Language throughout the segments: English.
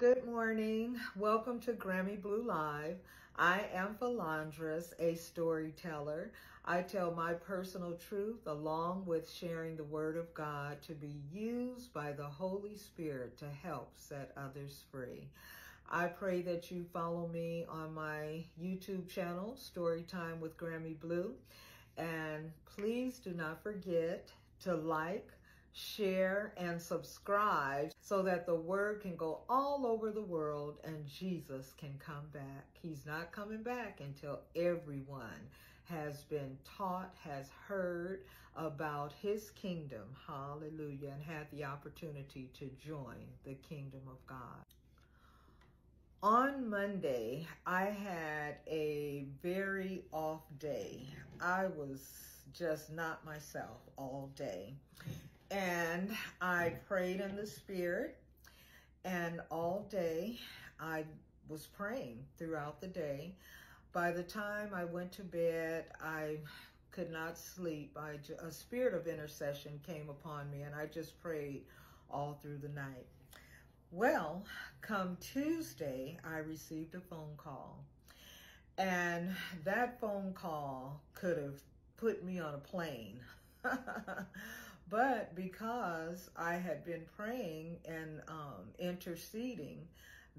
Good morning. Welcome to Grammy Blue Live. I am Philandris, a storyteller. I tell my personal truth along with sharing the Word of God to be used by the Holy Spirit to help set others free. I pray that you follow me on my YouTube channel, Storytime with Grammy Blue. And please do not forget to like, share, and subscribe so that the word can go all over the world and Jesus can come back. He's not coming back until everyone has been taught, has heard about his kingdom, hallelujah, and had the opportunity to join the kingdom of God. On Monday, I had a very off day. I was just not myself all day. And I mm. prayed in the spirit and all day I was praying throughout the day. By the time I went to bed, I could not sleep. I, a spirit of intercession came upon me and I just prayed all through the night. Well, come Tuesday, I received a phone call. And that phone call could have put me on a plane. but because I had been praying and um, interceding,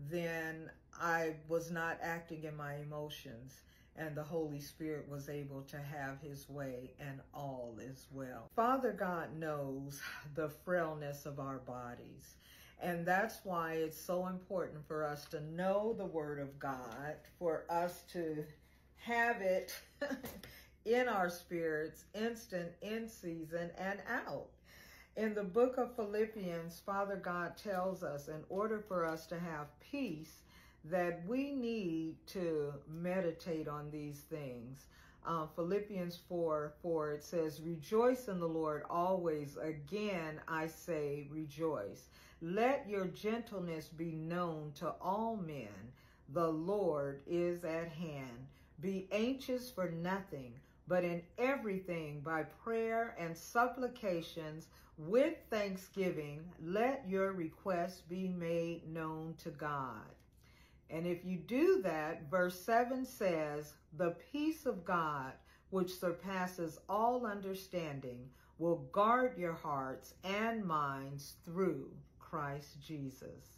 then I was not acting in my emotions and the Holy Spirit was able to have his way and all is well. Father God knows the frailness of our bodies. And that's why it's so important for us to know the word of God, for us to have it in our spirits, instant, in season, and out. In the book of Philippians, Father God tells us in order for us to have peace, that we need to meditate on these things. Uh, Philippians 4, 4, it says, Rejoice in the Lord always. Again, I say rejoice. Let your gentleness be known to all men. The Lord is at hand. Be anxious for nothing, but in everything by prayer and supplications with thanksgiving, let your requests be made known to God. And if you do that, verse 7 says, The peace of God, which surpasses all understanding, will guard your hearts and minds through Christ Jesus.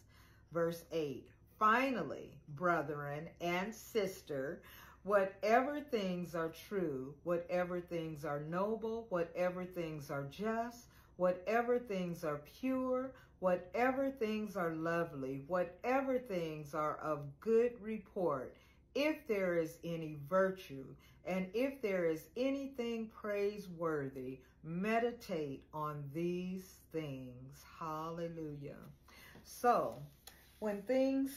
Verse 8, Finally, brethren and sister, whatever things are true, whatever things are noble, whatever things are just, whatever things are pure, whatever things are lovely, whatever things are of good report, if there is any virtue, and if there is anything praiseworthy, meditate on these things. Hallelujah. So, when things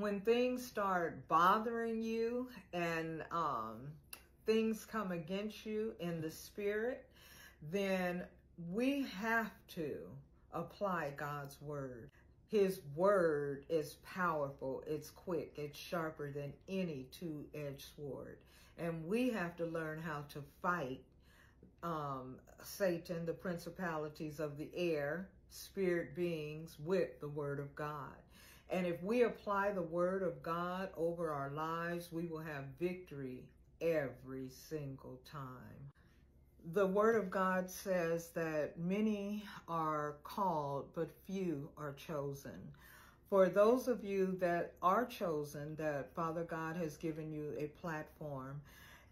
when things start bothering you and um, things come against you in the spirit, then we have to apply God's word. His word is powerful, it's quick, it's sharper than any two-edged sword. And we have to learn how to fight um, Satan, the principalities of the air, spirit beings with the word of God. And if we apply the word of God over our lives, we will have victory every single time. The word of God says that many are called, but few are chosen. For those of you that are chosen, that Father God has given you a platform,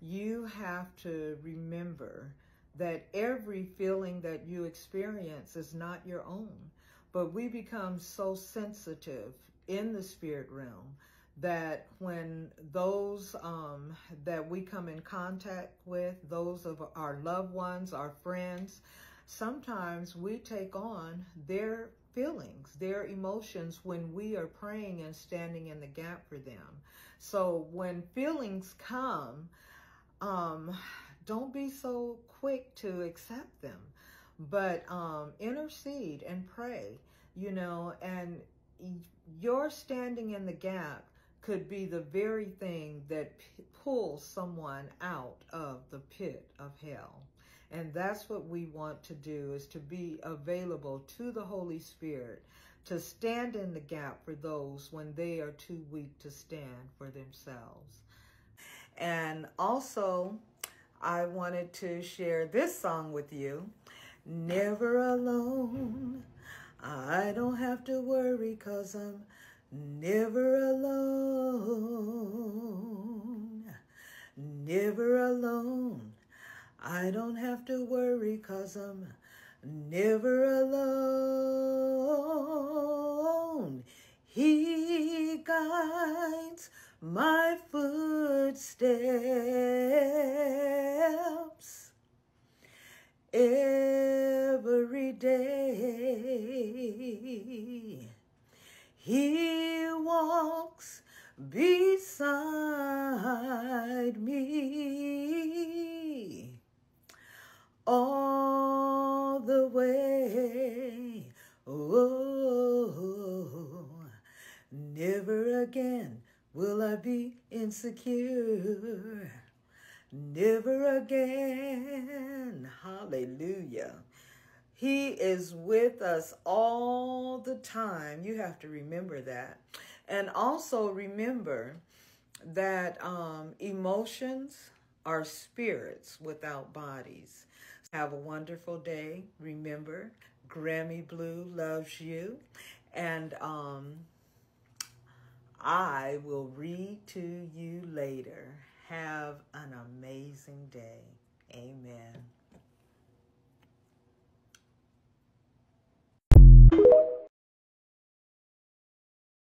you have to remember that every feeling that you experience is not your own. But we become so sensitive in the spirit realm that when those um, that we come in contact with, those of our loved ones, our friends, sometimes we take on their feelings, their emotions when we are praying and standing in the gap for them. So when feelings come, um, don't be so quick to accept them, but um, intercede and pray, you know, and your standing in the gap could be the very thing that pulls someone out of the pit of hell. And that's what we want to do is to be available to the Holy Spirit to stand in the gap for those when they are too weak to stand for themselves. And also, I wanted to share this song with you. Never alone. I don't have to worry cause I'm never alone. Never alone. I don't have to worry cause I'm never alone. He guides my footsteps He walks beside me all the way. Oh, never again will I be insecure. Never again. Hallelujah. He is with us all the time. You have to remember that. And also remember that um, emotions are spirits without bodies. Have a wonderful day. Remember, Grammy Blue loves you. And um, I will read to you later. Have an amazing day. Amen.